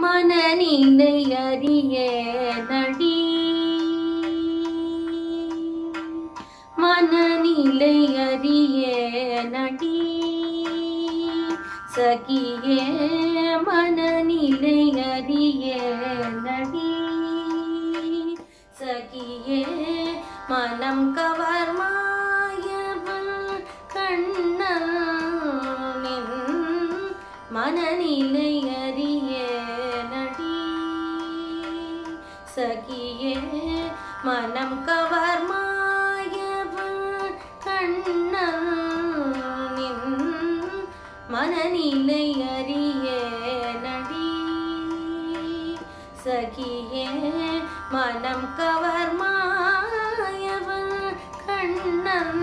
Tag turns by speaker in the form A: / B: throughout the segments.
A: மனநிலை அறிய நடி. மனநிலை அறிய நடி. சகியே மனநிலை அறிய நடி. சகியே மனம் கவர் மாயவன் கண்ணன் மனநிலை சகியே மனம் கவர் மாயவன் கண்ணன் மனநிலை அறிய நடி. சகியே மனம் கவர் மாயவன் கண்ணன்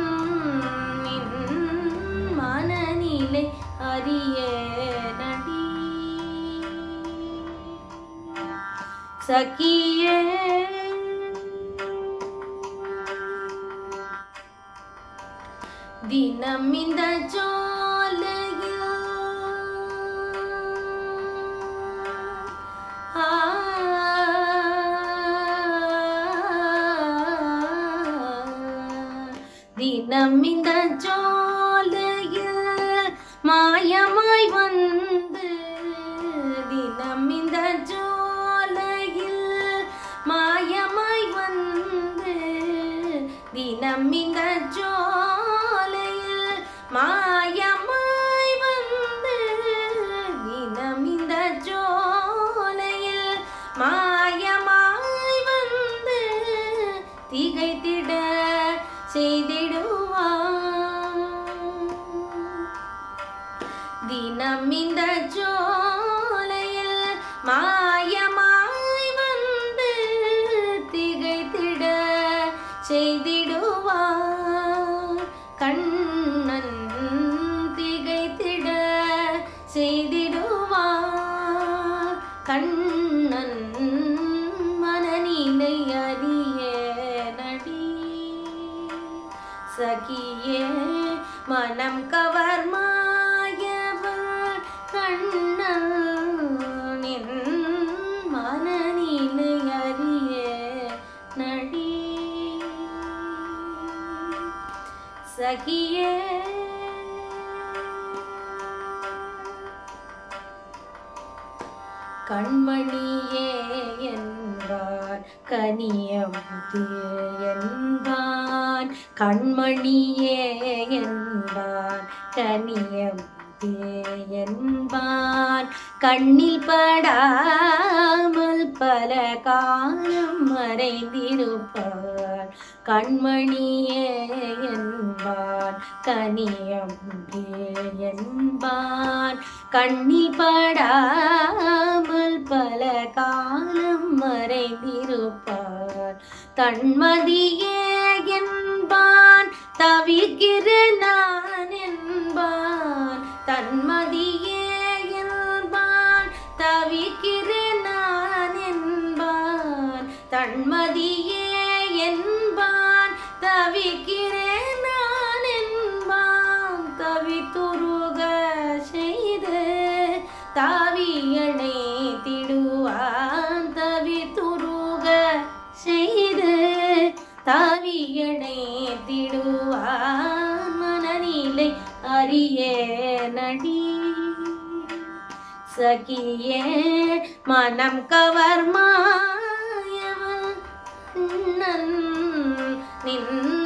A: மனநிலை அறிய சகியே. தினம் இந்த ஜோலையில் தினம் இந்த ஜோலையில் மாயமாய் வந்து தினம் இந்த ஜோ தினம் ஜோலையில் மாயமாய் வந்து தினம் ஜோலையில் மாயமாய் வந்து திகைத்திட செய்திடுவான் கண்ணன் மனநிலை அறிய நடி. சகியே மனம் கவர் மாயவள் கண்ணன் மனநிலை அறிய நடி. சகியே கண்மணியே என்பார் கனியம் என்பான் கண்மணியே என்பார் கனியம் என்பான் கண்ணில் படாமல் பல காலம் மறைந்திருப்பார். கண்மணியே என்பான் கனியம் என்பான் கண்ணில் படாமல் பல காலம் மறைந்திருப்பார். தன்மதியே என்பான் தவிக்கிற நான் என்பான். தன்மதியே என்பான் தவிக்கிற நான் என்பான். தன்மதியே என்பான் தவிக்கிறேன் தாவியணை திடுவான் தவி துருக செய்து தாவியணை திடுவான் மனநிலை அறிய நடி. சகியே மனம் கவர் நின்